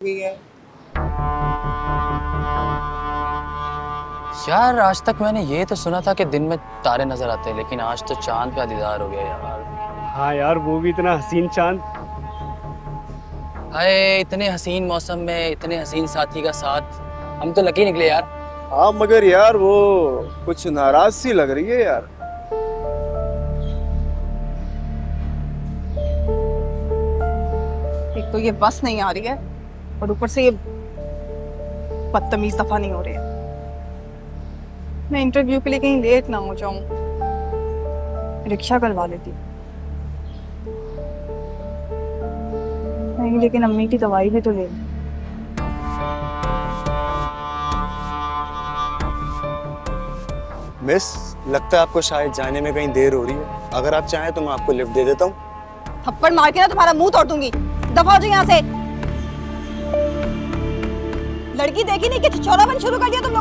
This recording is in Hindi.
गई है। यार आज तक मैंने ये तो सुना था कि दिन में तारे नज़र आते हैं लेकिन आज तो चाँद का दीदार हो गया यार। हाँ यार वो भी इतना हसीन चाँद। हाय इतने हसीन मौसम में इतने हसीन साथी का साथ। हम तो लकी निकले यार। हाँ मगर यार वो कुछ नाराज़ सी लग रही है यार। एक तो ये बस नहीं आ रही है। और ऊपर से ये बदतमीज दफ़ा नहीं हो रही है। मैं इंटरव्यू के लिए कहीं लेट ना हो जाऊँ। रिक्शा करवा लेती। नहीं लेकिन अम्मी की दवाई भी तो ले मिस लगता है आपको शायद जाने में कहीं देर हो रही है। अगर आप चाहें तो मैं आपको लिफ्ट दे देता हूँ। थप्पड़ मार के ना तुम्हारा मुँह तोड़ दूँगी। दफ़ा हो जाओ यहाँ से। लड़की देखी नहीं कि छिछोरापन शुरू कर दिया तुम